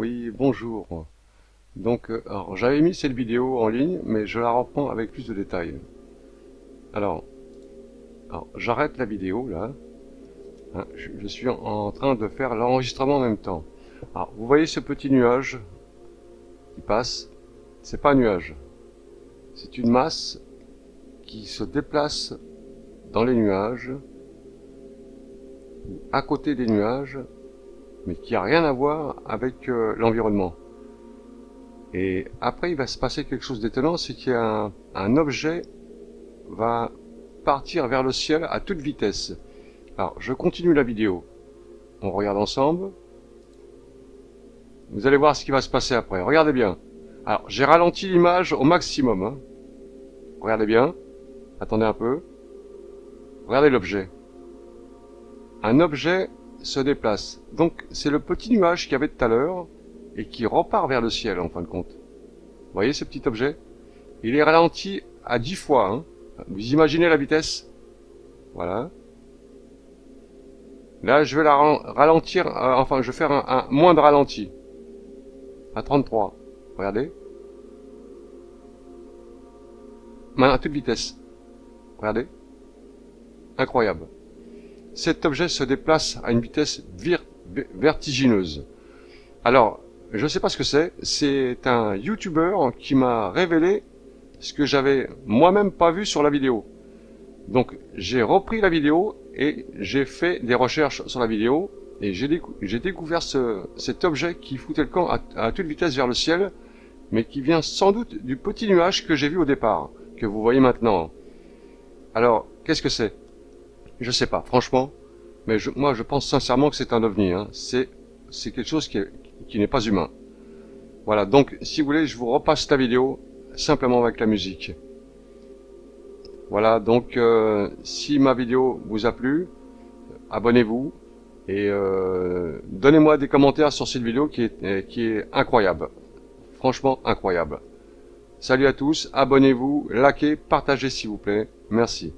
Oui, bonjour. Donc, euh, j'avais mis cette vidéo en ligne, mais je la reprends avec plus de détails. Alors, j'arrête la vidéo là. Hein, je, suis en, train de faire l'enregistrement en même temps. Alors, vous voyez ce petit nuage qui passe? C'est pas un nuage. C'est une masse qui se déplace dans les nuages, à côté des nuages, mais qui a rien à voir avec euh, l'environnement. Et après, il va se passer quelque chose d'étonnant, c'est qu'un un objet va partir vers le ciel à toute vitesse. Alors, je continue la vidéo. On regarde ensemble. Vous allez voir ce qui va se passer après. Regardez bien. Alors, j'ai ralenti l'image au maximum. Hein. Regardez bien. Attendez un peu. Regardez l'objet. Un objet se déplace. Donc, c'est le petit nuage qu'il y avait tout à l'heure et qui repart vers le ciel en fin de compte. Vous voyez ce petit objet? Il est ralenti à 10 fois. Hein. Vous imaginez la vitesse? Voilà. Là, je vais la ralentir, euh, enfin, je vais faire un, un moins de ralenti. À 33. Regardez. Maintenant, à toute vitesse. Regardez. Incroyable. Cet objet se déplace à une vitesse vertigineuse. Alors, je ne sais pas ce que c'est. C'est un YouTuber qui m'a révélé ce que j'avais moi-même pas vu sur la vidéo. Donc, j'ai repris la vidéo et j'ai fait des recherches sur la vidéo et j'ai découvert ce, cet objet qui foutait le camp à, toute vitesse vers le ciel, mais qui vient sans doute du petit nuage que j'ai vu au départ, que vous voyez maintenant. Alors, qu'est-ce que c'est? Je sais pas, franchement, mais je, moi je pense sincèrement que c'est un ovni. Hein. C'est quelque chose qui, n'est pas humain. Voilà, donc si vous voulez, je vous repasse la vidéo simplement avec la musique. Voilà, donc euh, si ma vidéo vous a plu, abonnez-vous et euh, donnez-moi des commentaires sur cette vidéo qui est, qui est incroyable. Franchement incroyable. Salut à tous, abonnez-vous, likez, partagez s'il vous plaît. Merci.